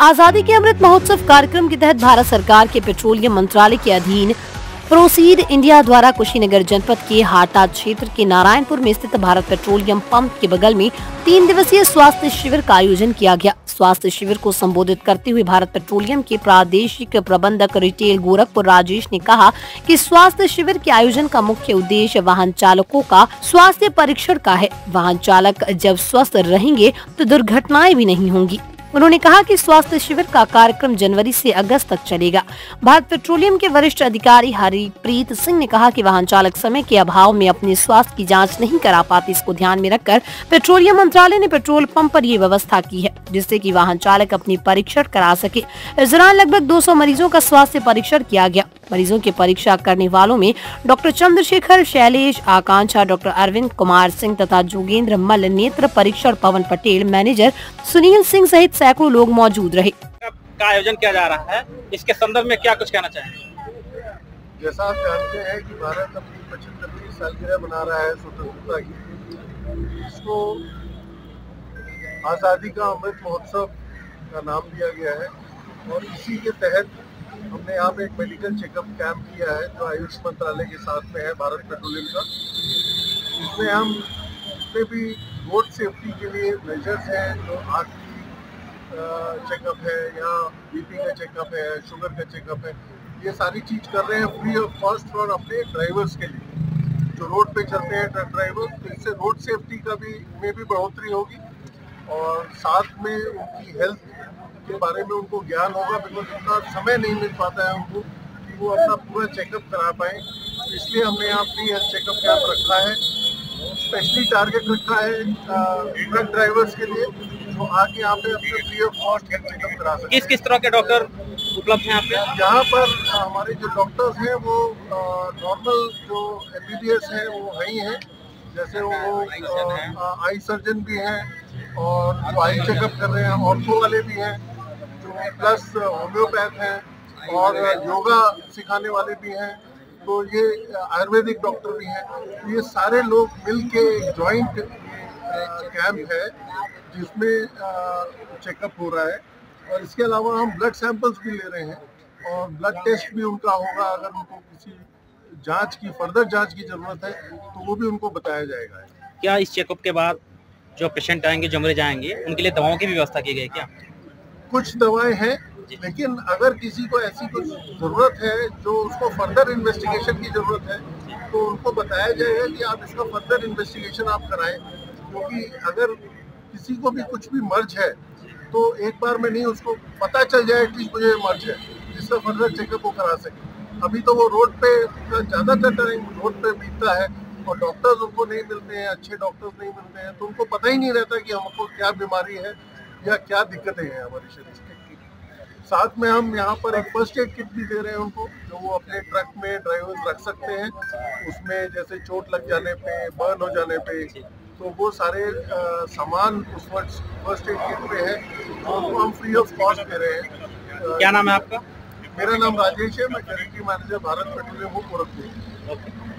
आज़ादी के अमृत महोत्सव कार्यक्रम के तहत भारत सरकार के पेट्रोलियम मंत्रालय के अधीन प्रोसीड इंडिया द्वारा कुशीनगर जनपद के हाटा क्षेत्र के नारायणपुर में स्थित भारत पेट्रोलियम पंप के बगल में तीन दिवसीय स्वास्थ्य शिविर का आयोजन किया गया। स्वास्थ्य शिविर को संबोधित करते हुए भारत पेट्रोलियम के प्रादेशिक प्रबंधक रिटेल गोरखपुर राजेश ने कहा कि स्वास्थ्य शिविर के आयोजन का मुख्य उद्देश्य वाहन चालकों का स्वास्थ्य परीक्षण का है। वाहन चालक जब स्वस्थ रहेंगे तो दुर्घटनाएँ भी नहीं होंगी। उन्होंने कहा कि स्वास्थ्य शिविर का कार्यक्रम जनवरी से अगस्त तक चलेगा। भारत पेट्रोलियम के वरिष्ठ अधिकारी हरिप्रीत सिंह ने कहा कि वाहन चालक समय के अभाव में अपने स्वास्थ्य की जाँच नहीं करा पाते। इसको ध्यान में रखकर पेट्रोलियम मंत्रालय ने पेट्रोल पंप पर ये व्यवस्था की है, जिससे कि वाहन चालक अपनी परीक्षण करा सके। इस दौरान लगभग 200 मरीजों का स्वास्थ्य परीक्षण किया गया। मरीजों की परीक्षा करने वालों में डॉक्टर चंद्रशेखर शैलेश आकांक्षा डॉक्टर अरविंद कुमार सिंह तथा जोगेंद्र मल नेत्र परीक्षण पवन पटेल मैनेजर सुनील सिंह सहित सैकड़ों लोग मौजूद रहे। का आयोजन किया जा रहा है? इसके संदर्भ में क्या कुछ कहना चाहेंगे? जैसा आप जानते हैं कि भारत अपनी पचहत्तरवीं सालगिरह मना रहा है स्वतंत्रता की इसको आज़ादी का अमृत महोत्सव का नाम दिया गया है और इसी के तहत हमने यहाँ पे एक मेडिकल चेकअप कैंप किया है, जो आयुष मंत्रालय के साथ में है, भारत पेट्रोलियम का। इसमें हम जितने भी रोड सेफ्टी के लिए मेजर्स हैं, जो आँख की चेकअप है या बीपी का चेकअप है शुगर का चेकअप है, ये सारी चीज़ कर रहे हैं फ्री ऑफ़ कॉस्ट फॉर अपने ड्राइवर्स के लिए। जो रोड पे चलते हैं ट्रक ड्राइवर तो इससे रोड सेफ्टी का भी, में भी बढ़ोतरी होगी। और साथ में उनकी हेल्थ के बारे में उनको ज्ञान होगा बिकॉज़ इतना समय नहीं मिल पाता है उनको कि वो अपना पूरा चेकअप करा पाए। तो इसलिए हमने यहाँ फ्री हेल्थ चेकअप कैंप रखा है। स्पेशली टारगेट रखा है ट्रक ड्राइवर्स के लिए जो आके यहाँ पे अपने free of cost health checkup करा सकते किस किस तरह के डॉक्टर उपलब्ध हैं यहाँ पे? हैं यहाँ पर हमारे जो डॉक्टर्स हैं वो नॉर्मल जो एम बी बी एस हैं वो वही हैं। जैसे वो आई सर्जन भी हैं और आई चेकअप कर रहे हैं ऑर्थो वाले भी हैं, जो प्लस होम्योपैथ हैं और योगा सिखाने वाले भी हैं। तो ये आयुर्वेदिक डॉक्टर भी हैं। तो ये सारे लोग मिल के एक जॉइंट कैंप है, जिसमें चेकअप हो रहा है। और इसके अलावा हम ब्लड सैंपल्स भी ले रहे हैं और ब्लड टेस्ट भी उनका होगा। अगर उनको किसी जाँच की फर्दर जाँच की ज़रूरत है तो वो भी उनको बताया जाएगा। क्या इस चेकअप के बाद जो पेशेंट आएँगे जो मरीज़ आएँगे उनके लिए दवाओं की भी व्यवस्था की गई क्या? कुछ दवाएँ हैं लेकिन अगर किसी को ऐसी कुछ ज़रूरत है जो उसको फर्दर इन्वेस्टिगेशन की ज़रूरत है तो उनको बताया जाएगा कि आप इसका फर्दर इन्वेस्टिगेशन आप कराएँ। क्योंकि अगर किसी को भी कुछ भी मर्ज है तो एक बार में नहीं उसको पता चल जाए कि मुझे मर्ज है जिसका फर्दर चेकअप वो करा सके। अभी तो वो रोड पे ज़्यादातर टाइम रोड पे बीतता है और डॉक्टर्स उनको नहीं मिलते हैं अच्छे डॉक्टर्स नहीं मिलते हैं तो उनको पता ही नहीं रहता कि हमको क्या बीमारी है या क्या दिक्कतें हैं हमारे शरीर की। साथ में हम यहाँ पर एक फ़र्स्ट एड किट भी दे रहे हैं उनको जो वो अपने ट्रक में ड्राइवर रख सकते हैं। उसमें जैसे चोट लग जाने पे बर्न हो जाने पे तो वो सारे आ, सामान उस वक्त फ़र्स्ट एड किट पे है जो उनको हम फ्री ऑफ़ कॉस्ट दे रहे हैं। क्या नाम है आपका? मेरा नाम राजेश है मैं टेरिटरी मैनेजर भारत पेट्रोलियम हूँ गोरखपुर।